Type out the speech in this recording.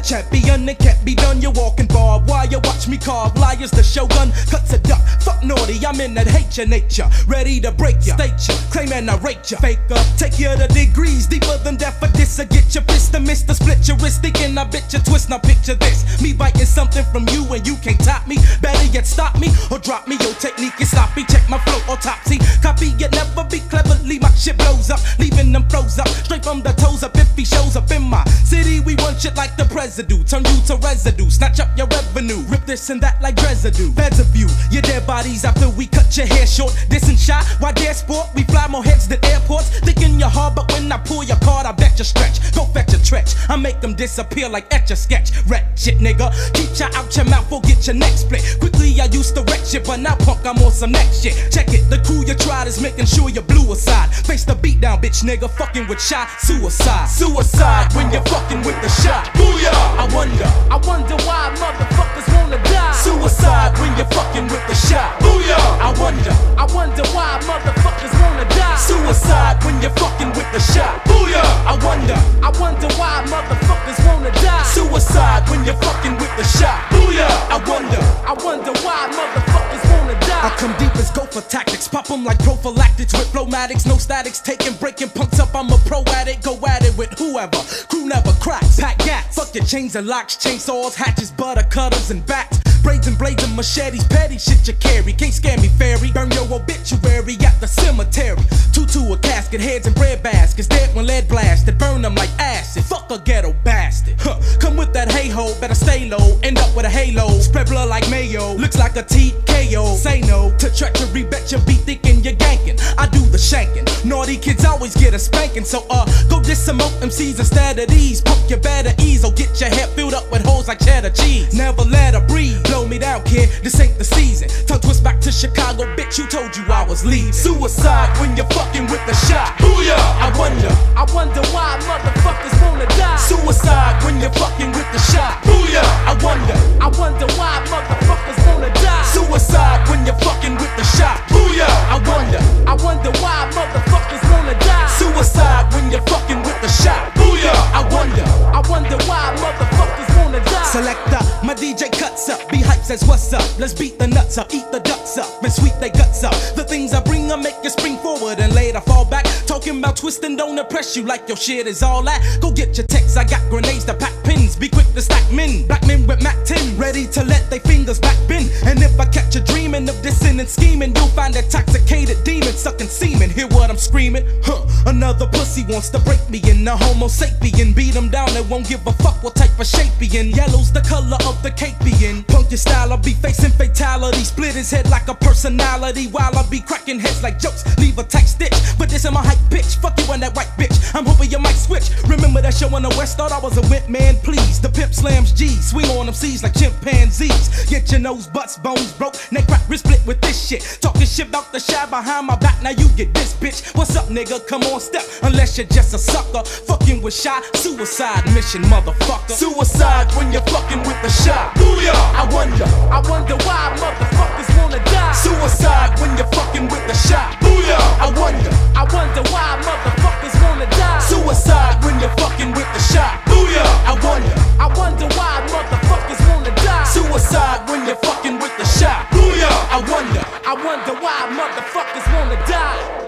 the champion, it can't be done. You're walking barbed wire, watch me carve liars. The shogun cuts a duck. Fuck naughty, I'm in that hate your nature. Ready to break ya, state ya, claim and narrate ya. Faker, take you to degrees deeper than death for this. I get your fist to miss the split your wrist. Thinking I bit your twist. Now picture this: me biting something from you and you can't top me. Better yet, stop me or drop me. Your technique is sloppy. Check my flow autopsy. Copy it, never be shit blows up, leaving them froze up. Straight from the toes up if he shows up in my city. We run shit like the residue. Turn you to residue. Snatch up your revenue. Rip this and that like residue. Beds bodies after we cut your hair short. This and shot. Why dare sport? We fly more heads than airports. Thinking you're hard, but when I pull your card, I bet you stretch. Go fetch a stretch. I make them disappear like etch a sketch. Wretched nigga. Keep ya out your mouth or get your neck split. Quickly, I used to wreck shit, but now punk, I'm on some next shit. Check it. The crew you tried is making sure you blew aside. Face the beat down, bitch nigga. Fucking with shot. Suicide. Suicide when you're fucking with the shot. Booyah! I wonder. I wonder why motherfuckers fucking with the shot. Booyah! I wonder. I wonder why motherfuckers wanna die. Suicide when you're fucking with the shot. Booyah! I wonder. I wonder why motherfuckers wanna die. Suicide when you're fucking with the shot. Booyah! I wonder. I wonder why motherfuckers wanna die. I come deep as gopher tactics. Pop them like prophylactics with flowmatics. No statics. Taking, breaking punks up. I'm a pro at it. Go at it with whoever. Crew never cracks. Pack gats. Fuck your chains and locks. Chainsaws, hatches, butter cutters, and bats. Braids and blades and machetes. Petty shit you carry. Can't scare me, fairy. Burn your obituary at the cemetery. Tutu a casket. Heads and bread baskets. Dead when lead blasted. Burn them like acid. Fuck a ghetto bastard. Huh. Come with that hey ho. Better stay low. Blood like mayo. Looks like a TKO. Say no to treachery. Bet you be thinking you're ganking. I do the shanking. Naughty kids always get a spanking. So uh, go diss some oak MCs instead of these. Pump your better ease. Or get your head filled up with holes like cheddar cheese. Never let her breathe. Blow me down, kid. This ain't the season. Tongue twist back to Chicago. Bitch, you told you I was leaving. Suicide when you're up. Let's beat the nuts up, eat the ducks up, and sweep their guts up. The things I bring, I make you spring forward and later fall back. Talking about twisting, don't impress you like your shit is all that. Go get your text, I got grenades to pack pins. Be quick to stack men. Black men with Mac 10, ready to let their fingers back bend. And if I catch you dreaming of dissing and scheming, you'll find intoxicated demon sucking semen. Hear what I'm screaming? Huh, another pussy wants to break me in. A homo sapien, beat him down and won't give a fuck what type of shape he in. Yellow's the color of the cake be in. Punk your style, I'll be facing fatality. Split his head like a personality while I be cracking heads like jokes. Leave a tight stitch, but this is my hype bitch. Fuck you and that white bitch. I'm hoping you might switch. Remember that show on the West? Thought I was a whip man, please. The pimp slams G, swing on them C's like chimpanzees. Get your nose, butts, bones broke, neck crack, wrist split with this shit. Talking shit about the Chi behind my back, now you get this bitch. What's up, nigga? Come on, step. Unless unless you're just a sucker. Fucking with shot, suicide mission, motherfucker. Suicide when you're fucking with the shot. Booyah! I wonder, I wonder why motherfuckers wanna die. Suicide when you're fucking with the shot. Booyah! I wonder, I wonder why motherfuckers wanna die. Suicide when you're fucking with the shot. Booyah! I wonder, I wonder why motherfuckers wanna die. Suicide when you're fucking with the shot. Booyah! I wonder, I wonder why motherfuckers wanna die.